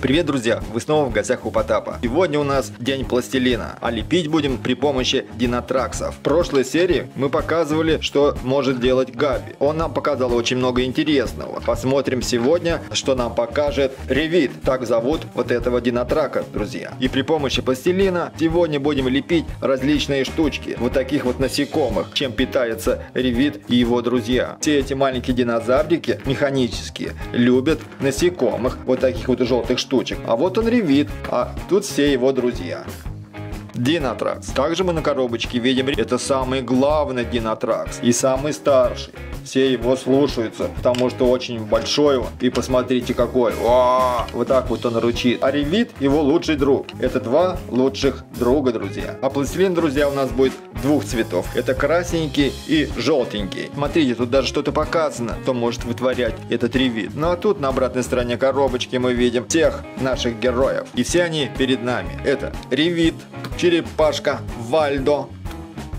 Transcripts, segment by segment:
Привет, друзья! Вы снова в гостях у Потапа. Сегодня у нас день пластилина, а лепить будем при помощи динотраксов. В прошлой серии мы показывали, что может делать Габи. Он нам показал очень много интересного. Посмотрим сегодня, что нам покажет Ревит. Так зовут вот этого динотрака, друзья. И при помощи пластилина сегодня будем лепить различные штучки. Вот таких вот насекомых, чем питается Ревит и его друзья. Все эти маленькие динозаврики механические любят насекомых. Вот таких вот желтых штучек штучек. А вот он ревит, а тут все его друзья. Динотракс. Также мы на коробочке видим, это самый главный Динотракс и самый старший все его слушаются, потому что очень большой он. И посмотрите какой. О, вот так вот он ручит. А Ревит его лучший друг. Это два лучших друга, друзья. А пластилин, друзья, у нас будет двух цветов. Это красненький и желтенький. Смотрите, тут даже что-то показано, что может вытворять этот Ревит. Ну а тут на обратной стороне коробочки мы видим всех наших героев. И все они перед нами. Это Ревит, Черепашка, Вальдо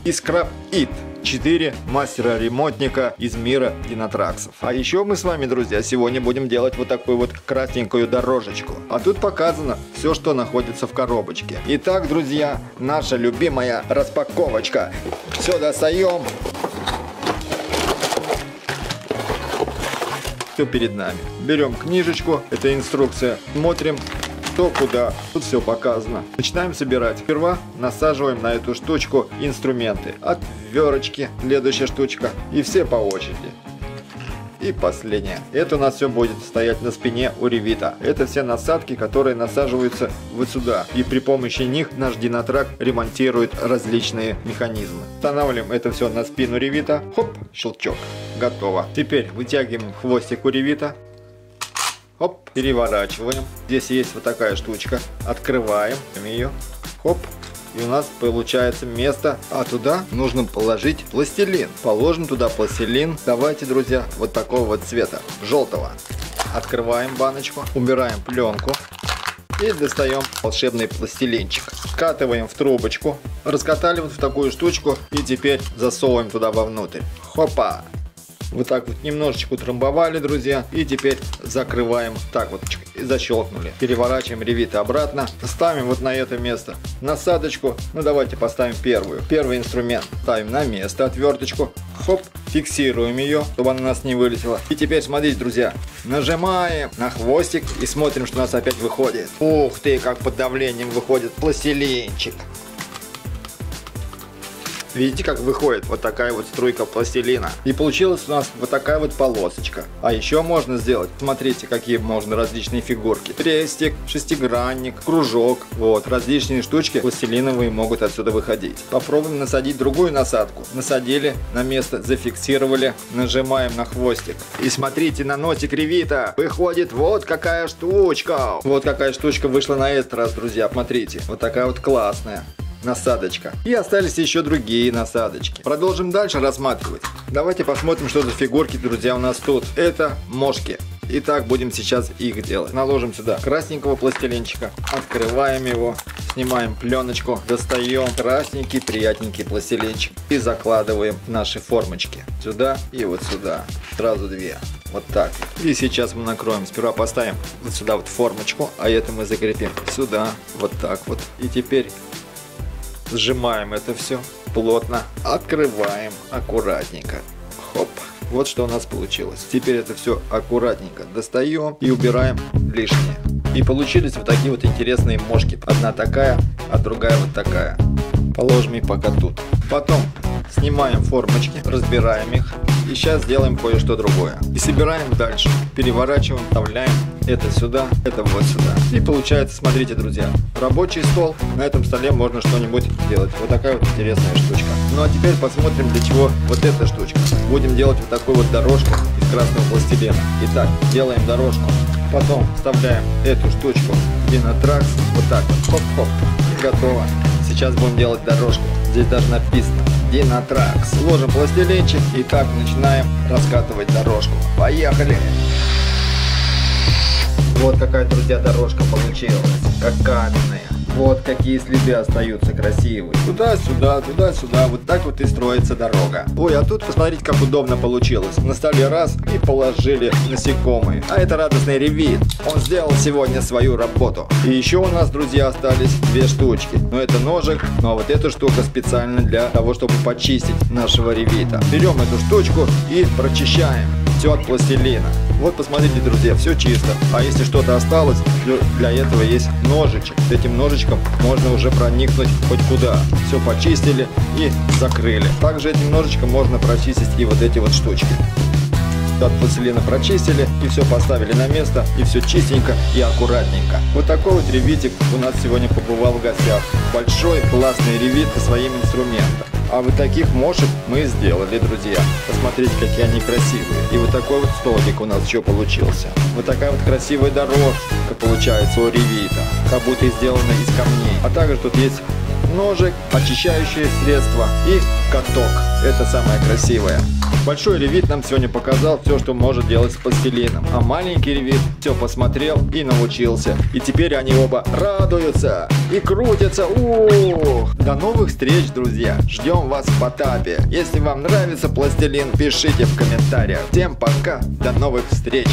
и Скраб Ит. 4 мастера-ремонтника из мира динотраксов. А еще мы с вами, друзья, сегодня будем делать вот такую вот красненькую дорожечку. А тут показано все, что находится в коробочке. Итак, друзья, наша любимая распаковочка. Все достаем. Все перед нами. Берем книжечку, это инструкция, смотрим, что куда. Тут все показано. Начинаем собирать. Сперва насаживаем на эту штучку инструменты. Отверточки, следующая штучка. И все по очереди. И последнее. Это у нас все будет стоять на спине у ревита. Это все насадки, которые насаживаются вот сюда. И при помощи них наш динотрак ремонтирует различные механизмы. Устанавливаем это все на спину ревита. Хоп, щелчок. Готово. Теперь вытягиваем хвостик у ревита. Хоп, переворачиваем. Здесь есть вот такая штучка. Открываем ее. Хоп, и у нас получается место, а туда нужно положить пластилин. Положим туда пластилин, давайте, друзья, вот такого вот цвета, желтого. Открываем баночку, убираем пленку и достаем волшебный пластилинчик. Скатываем в трубочку, раскатали вот в такую штучку и теперь засовываем туда вовнутрь. Хопа! Вот так вот немножечко утрамбовали, друзья. И теперь закрываем так вот и защелкнули. Переворачиваем ревиты обратно. Ставим вот на это место насадочку. Ну давайте поставим первую. Первый инструмент. Ставим на место отверточку. Хоп, фиксируем ее, чтобы она нас не вылетела. И теперь смотрите, друзья, нажимаем на хвостик и смотрим, что у нас опять выходит. Ух ты, как под давлением выходит пластилинчик. Видите, как выходит вот такая вот струйка пластилина. И получилась у нас вот такая вот полосочка. А еще можно сделать, смотрите, какие можно различные фигурки. Крестик, шестигранник, кружок. Вот, различные штучки пластилиновые могут отсюда выходить. Попробуем насадить другую насадку. Насадили, на место зафиксировали, нажимаем на хвостик. И смотрите, на носик ревита выходит вот какая штучка. Вот какая штучка вышла на этот раз, друзья, смотрите. Вот такая вот классная насадочка. И остались еще другие насадочки. Продолжим дальше рассматривать. Давайте посмотрим, что за фигурки, друзья, у нас тут. Это мошки. Итак, будем сейчас их делать. Наложим сюда красненького пластилинчика, открываем его, снимаем пленочку, достаем красненький, приятненький пластилинчик и закладываем наши формочки. Сюда и вот сюда. Сразу две. Вот так. И сейчас мы накроем. Сперва поставим вот сюда вот формочку, а это мы закрепим сюда. Вот так вот. И теперь Сжимаем это все плотно, открываем аккуратненько. Хоп. Вот что у нас получилось. Теперь это все аккуратненько достаем и убираем лишнее. И получились вот такие вот интересные мошки. Одна такая, а другая вот такая. Положим их пока тут. Потом снимаем формочки, разбираем их. И сейчас сделаем кое-что другое. И собираем дальше. Переворачиваем, вставляем это сюда, это вот сюда. И получается, смотрите, друзья, рабочий стол. На этом столе можно что-нибудь делать. Вот такая вот интересная штучка. Ну а теперь посмотрим, для чего вот эта штучка. Будем делать вот такую вот дорожку из красного пластилина. Итак, делаем дорожку. Потом вставляем эту штучку в динотракс. Вот так вот. Хоп-хоп. Готово. Сейчас будем делать дорожку. Здесь даже написано Динотракс. Ложим пластилинчик и так начинаем раскатывать дорожку. Поехали! Вот какая, друзья, дорожка получилась, как каменная. Вот какие следы остаются красивые. Туда-сюда, туда-сюда, вот так вот и строится дорога. Ой, а тут посмотрите, как удобно получилось. На столе раз и положили насекомые. А это радостный ревит. Он сделал сегодня свою работу. И еще у нас, друзья, остались две штучки. Но это ножик, ну а вот эта штука специально для того, чтобы почистить нашего ревита. Берем эту штучку и прочищаем все от пластилина. Вот посмотрите, друзья, все чисто. А если что-то осталось, для этого есть ножичек. С этим ножичком можно уже проникнуть хоть куда. Все почистили и закрыли. Также этим ножичком можно прочистить и вот эти вот штучки от пластилина прочистили и все поставили на место и все чистенько и аккуратненько. Вот такой вот ревитик у нас сегодня побывал в гостях. Большой классный ревит по своим инструментам. А вот таких мошек мы сделали, друзья. Посмотрите, какие они красивые. И вот такой вот столик у нас еще получился. Вот такая вот красивая дорожка получается у ревита. Как будто сделана из камней. А также тут есть ножик, очищающее средство и каток. Это самое красивое. Большой ревит нам сегодня показал все, что может делать с пластилином. А маленький ревит все посмотрел и научился. И теперь они оба радуются и крутятся. Ух! До новых встреч, друзья. Ждем вас в Потапе. Если вам нравится пластилин, пишите в комментариях. Всем пока. До новых встреч.